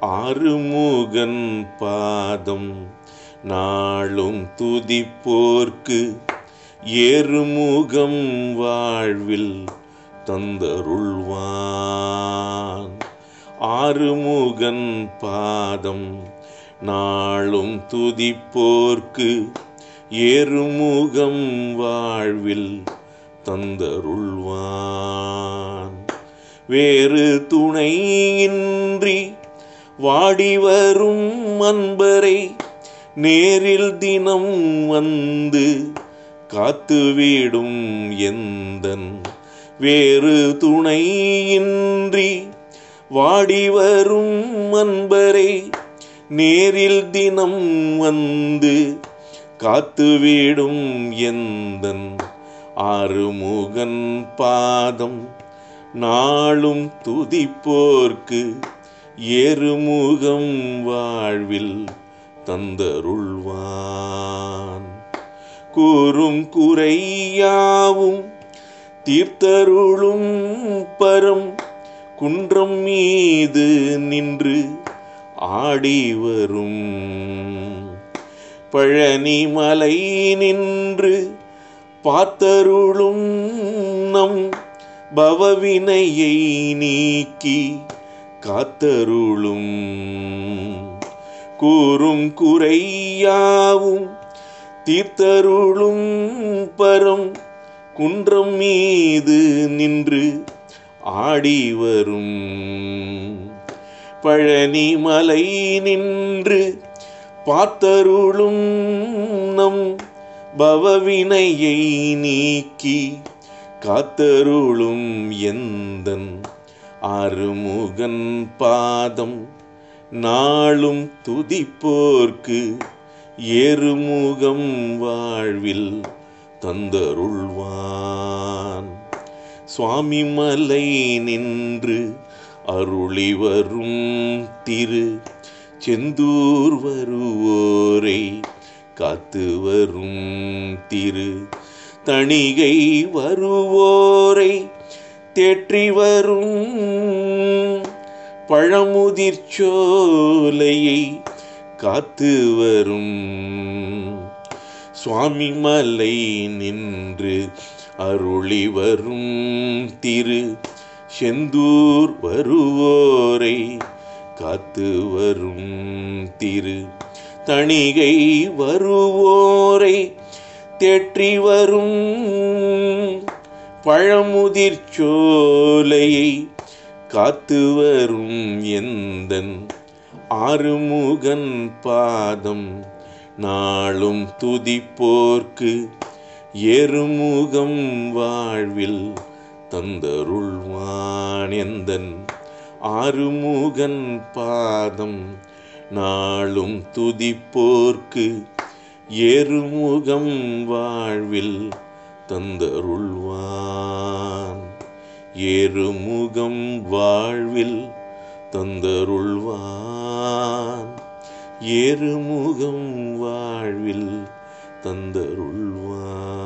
ஆறுமுகன் பாதம் நாளும் துதிப்போர்க்கு ஏறுமுகம் வாழ்வில் தந்தருள்வான் ஆறுமுகன் பாதம். நாளும் துதிப்போர்க்கு ஏறுமுகம் வாழ்வில் தந்தருள்வான். வேறு துணையின்றி வாடி வரும் அன்பரை நேரில் தினம் வந்து காத்துவிடும் எந்தன். வேறு துணையின்றி வாடி வரும் அன்பரை நேரில் தினம் வந்து காத்துவிடும் எந்தன் ஆறுமுகன் பாதம். நாளும் துதிப்போர்க்கு ஏறுமுகம் வாழ்வில் தந்தருள்வான். கூறும் குறையாவும் தீர்த்தருளும் பரம். குன்றம் மீது நின்று ஆடி வரும். பழனி மலை நின்று பார்த்தருளும் நம் பவவினையை நீக்கி காத்தருளும். கூறும் குறையாவும் தீர்த்தருளும் பரம் குன்றம் மீது நின்று ஆடி வரும். பழனி மலை நின்று பார்த்தருளும் நம் பவவினையை நீக்கி காத்தருளும் எந்தன் ஆறுமுகன் பாதம் நாளும் துதிப்போர்க்கு ஏறுமுகம் வாழ்வில் தந்தருள்வான். சுவாமி மலை நின்று அருளி வரும் திரு செந்தூர் வருவோரை காத்து வரும் திரு தணிகை வருவோரை தேற்றி வரும் பழமுதிர்ச்சோலையை காத்து வரும் சுவாமி மலை நின்று அருளி வரும் திரு செந்தூர் வருவோரை காத்து வரும் திரு தணிகை வருவோரை தேற்றி வரும் பழமுதிர் சோலையை காத்து வரும் எந்தன் ஆறுமுகன் பாதம் நாளும் துதிப்போர்க்கு எருமுகம் வாழ்வில் தந்தருள்வான் எந்தன் ஆறுமுகன் பாதம் நாளும் துதிப்போர்க்கு எருமுகம் வாழ்வில் தந்தருள்வான். எருமுகம் வாழ்வில் தந்தருள்வான். எருமுகம் வாழ்வில் தந்தருள்வான்.